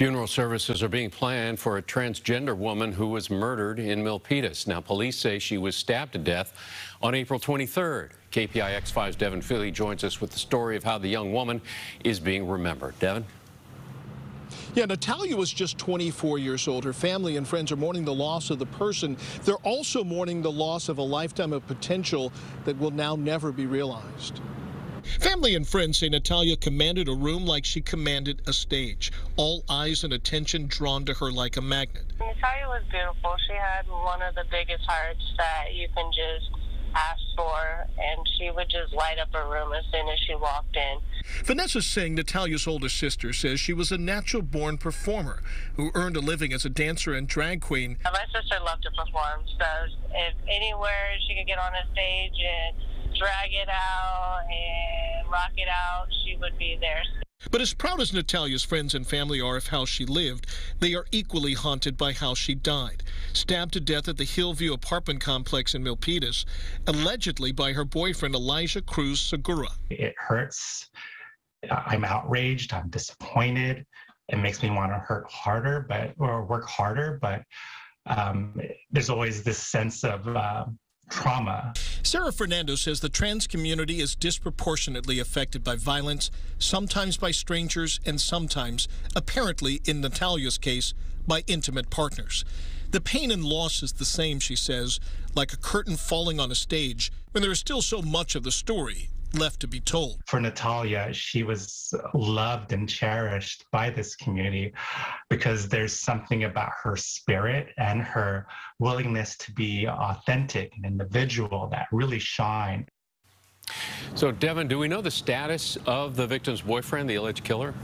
Funeral services are being planned for a transgender woman who was murdered in Milpitas. Now, police say she was stabbed to death on April 23rd. KPIX 5's Devin Fehely joins us with the story of how the young woman is being remembered. Devin? Yeah, Natalia was just 24 years old. Her family and friends are mourning the loss of the person. They're also mourning the loss of a lifetime of potential that will now never be realized. Family and friends say Natalia commanded a room like she commanded a stage. All eyes and attention drawn to her like a magnet. Natalia was beautiful. She had one of the biggest hearts that you can just ask for, and she would just light up a room as soon as she walked in. Vanessa Singh, Natalia's older sister, says she was a natural born performer who earned a living as a dancer and drag queen. My sister loved to perform, so if anywhere she could get on a stage and drag it out and rock it out, she would be there. But as proud as Natalia's friends and family are of how she lived, they are equally haunted by how she died. Stabbed to death at the Hillview apartment complex in Milpitas, allegedly by her boyfriend Elijah Cruz Segura. It hurts. I'm outraged. I'm disappointed. It makes me want to hurt harder, but or work harder. But um, there's always this sense of uh, trauma. Sarah Fernando says the trans community is disproportionately affected by violence, sometimes by strangers, and sometimes, apparently in Natalia's case, by intimate partners. The pain and loss is the same, she says, like a curtain falling on a stage when there is still so much of the story left to be told. For Natalia, she was loved and cherished by this community because there's something about her spirit and her willingness to be authentic and individual that really shine. So, Devin, do we know the status of the victim's boyfriend, the alleged killer?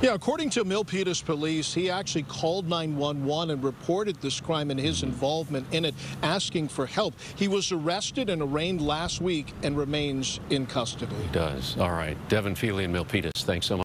Yeah, according to Milpitas police, he actually called 911 and reported this crime and his involvement in it, asking for help. He was arrested and arraigned last week and remains in custody. He does. All right. Devin Fehely and Milpitas, thanks so much.